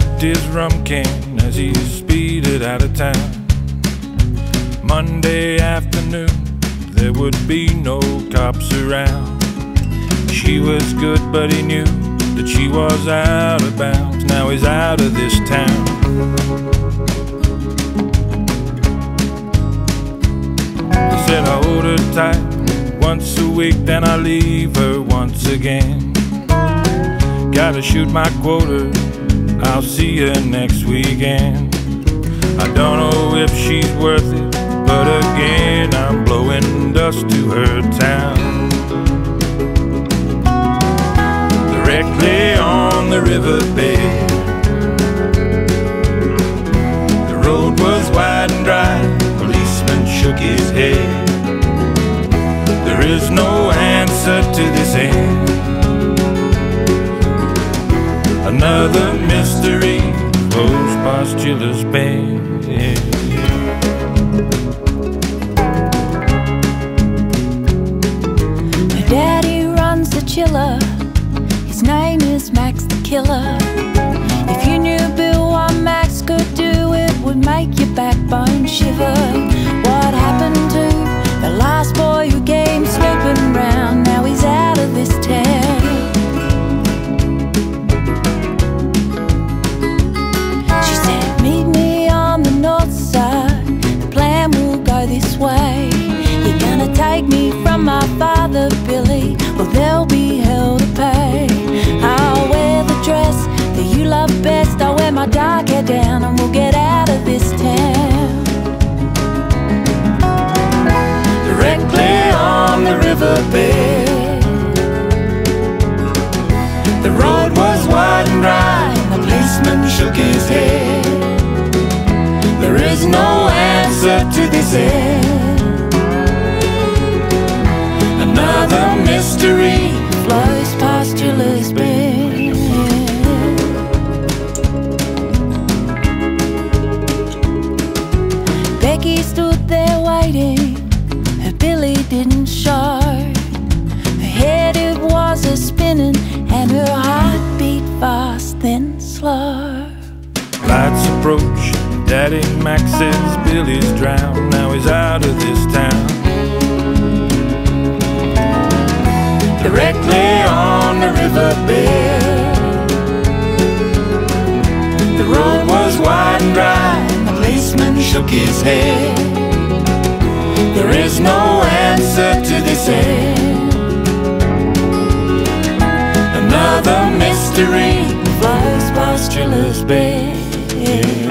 sipped his rum can as he speeded out of town. Monday afternoon, there would be no cops around. She was good, but he knew that she was out of bounds. Now he's out of this town. He said, I hold her tight once a week, then I leave her once again. Gotta shoot my quota, I'll see her next weekend. I don't know if she's worth it, but again, I'm blowing dust to her town. Directly on the riverbed, the road was wide and dry. Policeman shook his head. There is no answer to this end. Another mystery past Chillers Bend. My daddy runs the chiller. His name is Max the Killer. If you knew Bill what Max could do, it would make your my father, Billy, or there'll be hell to pay. I'll wear the dress that you love best. I'll wear my dark hair down, and we'll get out of this town. Directly on the riverbed. The road was wide and dry, the policeman shook his head. There is no answer to this end. Another mystery Flows past Chillers Bend. Becky stood there waiting. Her Billy didn't show. Her head it was a spinning, and her heart beat fast then slow. Lights approach, Daddy Max says Billy's drowned. Now he's out of this town. Directly on the riverbed. The road was wide and dry, the policeman shook his head. There is no answer to this end. Another mystery Flows past Chillers Bend.